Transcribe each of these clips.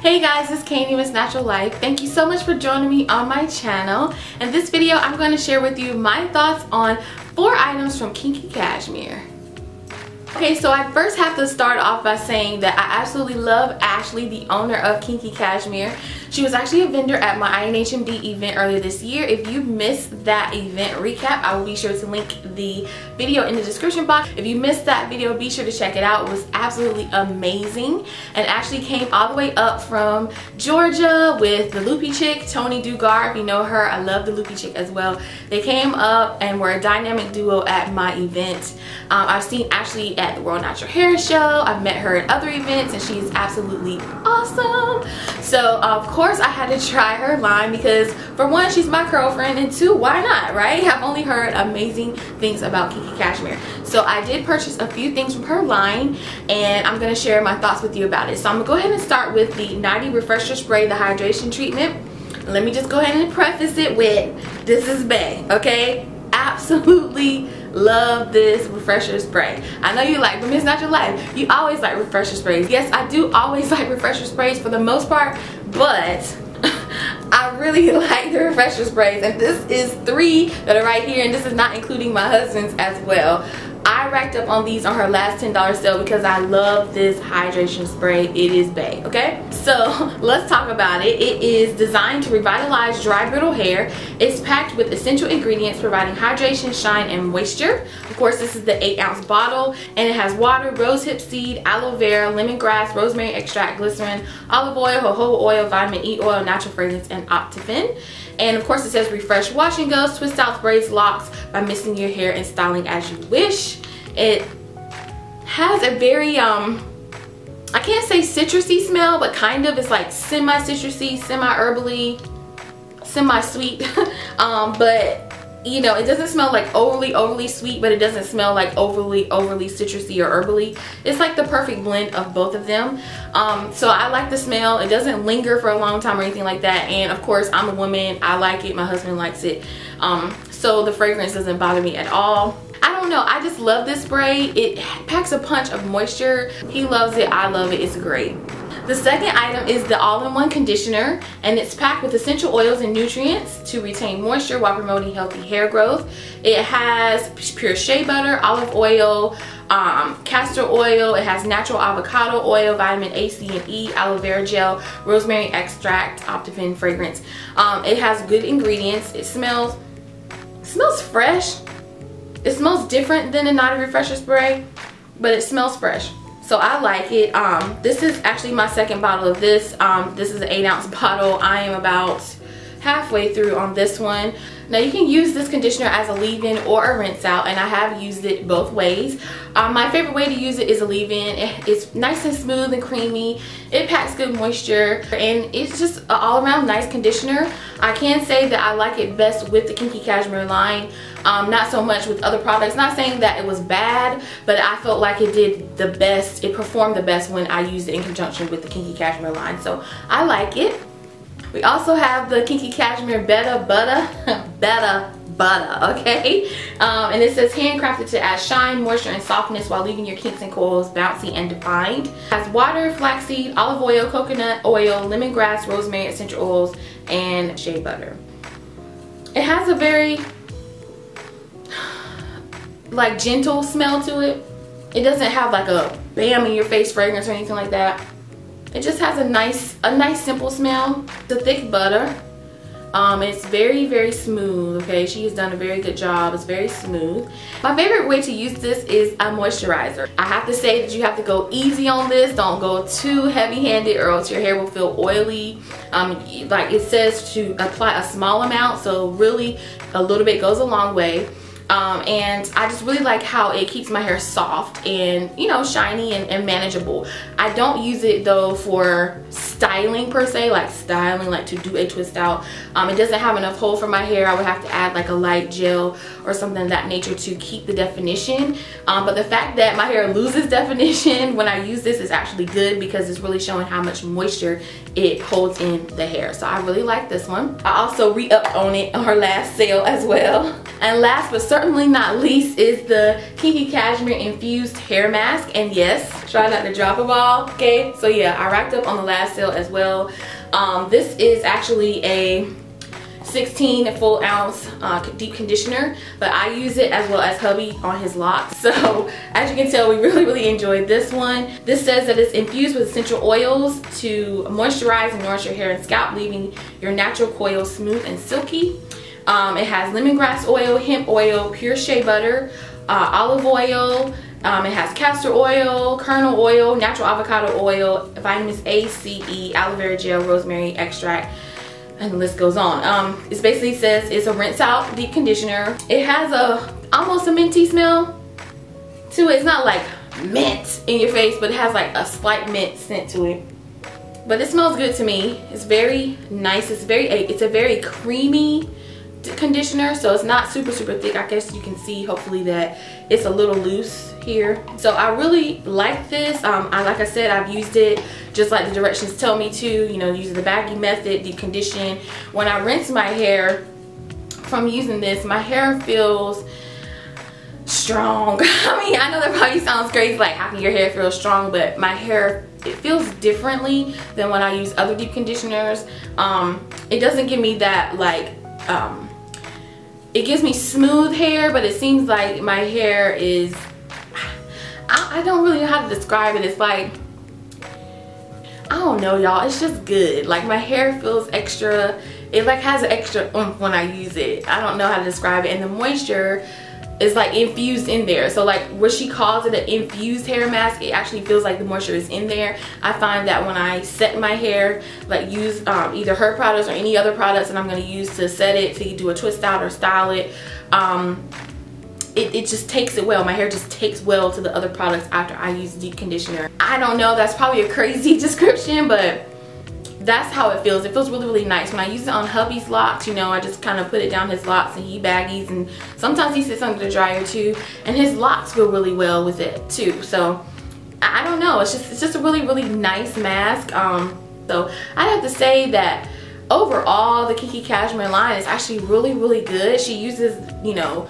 Hey guys, it's Cannie with Natural Life. Thank you so much for joining me on my channel. In this video, I'm going to share with you my thoughts on four items from Kinky Kashmere. Okay, so I first have to start off by saying that I absolutely love Ashley, the owner of Kinky Kashmere. She was actually a vendor at my INHMD event earlier this year. If you missed that event recap, I will be sure to link the video in the description box. If you missed that video, be sure to check it out. It was absolutely amazing. And Ashley came all the way up from Georgia with the Loopy Chick, Tony Dugar. If you know her, I love the Loopy Chick as well. They came up and were a dynamic duo at my event. Um, I've seen Ashley at the World Natural Hair Show. I've met her at other events and she's absolutely awesome. So of course I had to try her line because for one, she's my girlfriend and two, why not, right? I've only heard amazing things about Kinky Kashmere. So I did purchase a few things from her line and I'm gonna share my thoughts with you about it. So I'm gonna go ahead and start with the Knotty Refresher Spray, the hydration treatment. Let me just go ahead and preface it with, this is Bay, okay? Absolutely love this refresher spray. I know you like but it's not your life. You always like refresher sprays. Yes i do always like refresher sprays for the most part but I really like the refresher sprays. And this is three that are right here and this is not including my husband's as well I racked up on these on her last $10 sale because I love this hydration spray. It is Bay, okay? So let's talk about it. It is designed to revitalize dry, brittle hair. It's packed with essential ingredients providing hydration, shine, and moisture. Of course, this is the 8 ounce bottle and it has water, rosehip seed, aloe vera, lemongrass, rosemary extract, glycerin, olive oil, jojoba oil, vitamin E oil, natural fragrance, and Optiphen. And of course it says refresh wash and goes, twist out braids, locks by mixing your hair and styling as you wish. It has a very, um, I can't say citrusy smell, but kind of. It's like semi-citrusy, semi-herbally, semi-sweet. um, but you know, it doesn't smell like overly, overly sweet, but it doesn't smell like overly, overly citrusy or herbally. It's like the perfect blend of both of them. Um, so I like the smell. It doesn't linger for a long time or anything like that. And of course, I'm a woman. I like it. My husband likes it. Um, so the fragrance doesn't bother me at all. Don't know. I just love this spray. It packs a punch of moisture. He loves it. I love it. It's great. The second item is the all-in-one conditioner and it's packed with essential oils and nutrients to retain moisture while promoting healthy hair growth. It has pure shea butter, olive oil, um, castor oil, it has natural avocado oil, vitamin A, C, and E, aloe vera gel, rosemary extract, Optiphen fragrance. Um, it has good ingredients. It smells, smells fresh. It smells different than a Knotty Refresher spray, but it smells fresh. So I like it. Um, this is actually my second bottle of this. Um, this is an eight ounce bottle. I am about halfway through on this one. Now you can use this conditioner as a leave-in or a rinse out and I have used it both ways. Um, my favorite way to use it is a leave-in. It's nice and smooth and creamy. It packs good moisture and it's just an all-around nice conditioner. I can say that I like it best with the Kinky Kashmere line um, not so much with other products. Not saying that it was bad but I felt like it did the best it performed the best when I used it in conjunction with the Kinky Kashmere line. So I like it we also have the Kinky Kashmere Betta Butta Betta Butta okay um, and it says handcrafted to add shine moisture and softness while leaving your kinks and coils bouncy and defined it has water flaxseed olive oil coconut oil lemongrass rosemary essential oils and shea butter it has a very like gentle smell to it. It doesn't have like a bam in your face fragrance or anything like that. It just has a nice, a nice simple smell. The thick butter. Um, it's very, very smooth, okay? She has done a very good job. It's very smooth. My favorite way to use this is a moisturizer. I have to say that you have to go easy on this. Don't go too heavy-handed or else your hair will feel oily. Um, like it says to apply a small amount, so really a little bit goes a long way um, and I just really like how it keeps my hair soft and you know shiny and, and, manageable. I don't use it though for styling per se like styling like to do a twist out. Um, it doesn't have enough hold for my hair. I would have to add like a light gel or something of that nature to keep the definition. Um, but the fact that my hair loses definition when I use this is actually good because it's really showing how much moisture it holds in the hair. So I really like this one. I also re-upped on it on her last sale as well. And last but certainly certainly not least is the Kinky Kashmere Infused Hair Masque. And yes, try not to drop a ball, okay? So yeah, I racked up on the last sale as well. Um, this is actually a 16 full ounce uh, deep conditioner but I use it as well as hubby on his locks so as you can tell we really really enjoyed this one this says that it's infused with essential oils to moisturize and nourish your hair and scalp leaving your natural coils smooth and silky um, it has lemongrass oil hemp oil pure shea butter uh, olive oil um, it has castor oil, kernel oil, natural avocado oil, vitamins A, C, E, aloe vera gel, rosemary extract, and the list goes on. Um, it basically says it's a rinse out deep conditioner. It has a almost a minty smell to it. It's not like mint in your face, but it has like a slight mint scent to it. But it smells good to me. It's very nice. It's very it's a very creamy conditioner so it's not super super thick. I guess you can see hopefully that it's a little loose here. So I really like this. Um, I like I said I've used it just like the directions tell me to you know using the baggy method the condition when I rinse my hair from using this my hair feels strong. I mean I know that probably sounds crazy like how can your hair feel strong but my hair it feels differently than when I use other deep conditioners um, it doesn't give me that like um, it gives me smooth hair but it seems like my hair is I, I don't really know how to describe it. It's like I don't know y'all. It's just good. Like my hair feels extra it like has an extra oomph when I use it. I don't know how to describe it. And the moisture is like infused in there so like what she calls it an infused hair mask it actually feels like the moisture is in there I find that when I set my hair like use um, either her products or any other products that I'm going to use to set it to do a twist out or style it um, it, it, just takes it well. My hair just takes well to the other products after I use deep conditioner. I don't know, that's probably a crazy description, but that's how it feels. It feels really, really nice. When I use it on hubby's locks, you know, I just kind of put it down his locks and he baggies and sometimes he sits under the dryer too. And his locks go really well with it too. So I don't know. It's just it's just a really, really nice mask. Um, so I'd have to say that overall the Kinky Kashmere line is actually really, really good. She uses, you know,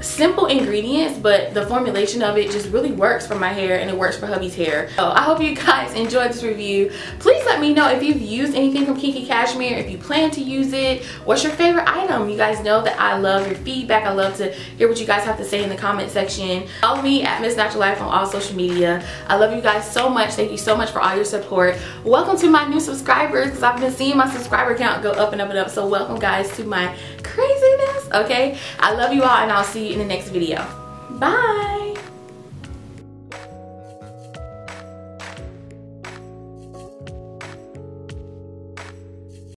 simple ingredients but the formulation of it just really works for my hair and it works for hubby's hair. So i hope you guys enjoyed this review. Please let me know if you've used anything from Kinky Kashmere if you plan to use it what's your favorite item? You guys know that i love your feedback. I love to hear what you guys have to say in the comment section. Follow me at miss natural life on all social media. I love you guys so much. Thank you so much for all your support. Welcome to my new subscribers because i've been seeing my subscriber count go up and up and up. So welcome guys to my craziness okay? I love you all and i'll see you in the next video. Bye